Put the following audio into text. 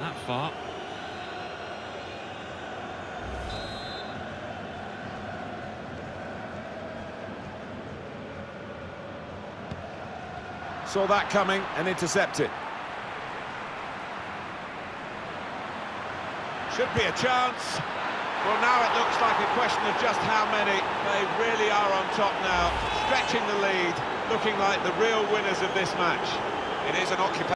that far. Saw that coming and intercepted. Should be a chance. Well, now it looks like a question of just how many. They really are on top now, stretching the lead, looking like the real winners of this match. It is an occupation.